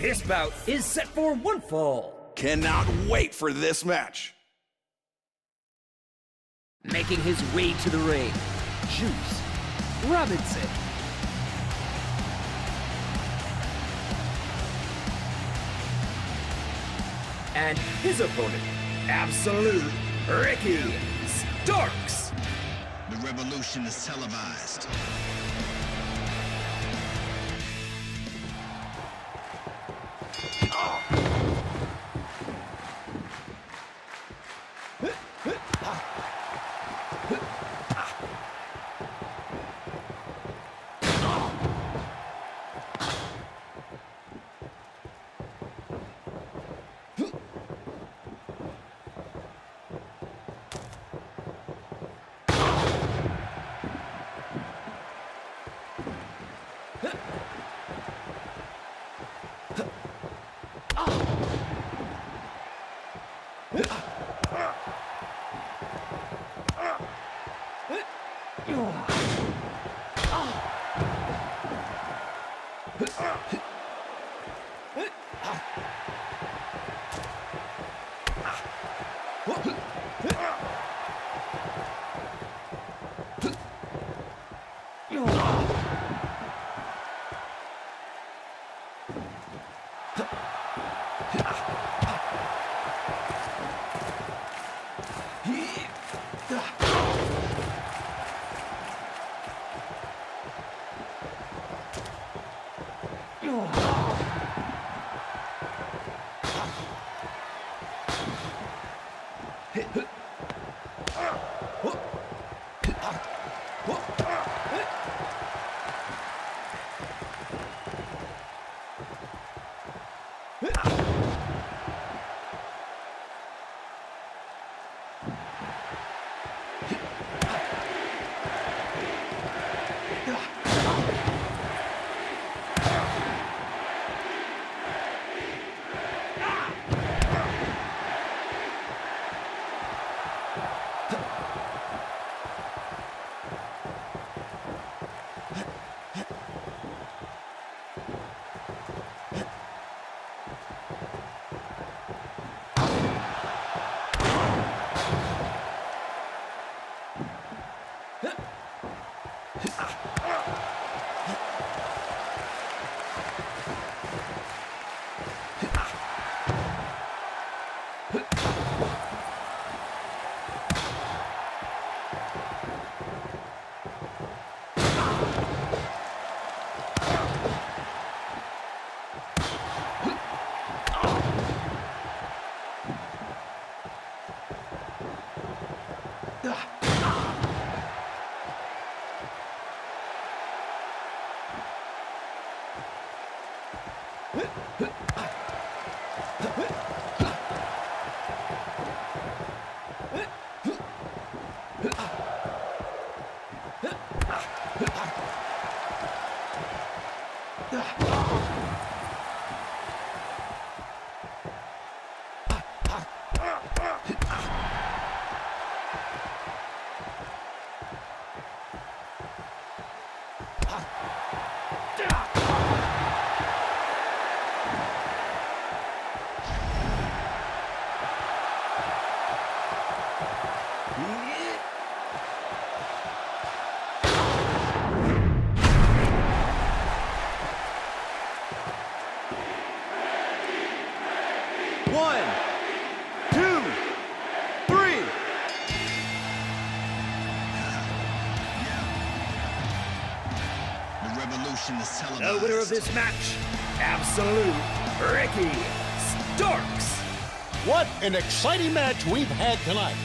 This bout is set for one fall. Cannot wait for this match. Making his way to the ring, Juice Robinson. And his opponent, Absolute Ricky Starks. The revolution is televised. Whoa. Hit. Huh. Huh. Ugh. Yeah! One, two, three. The revolution is televised. The winner of this match, Absolute Ricky Starks. What an exciting match we've had tonight.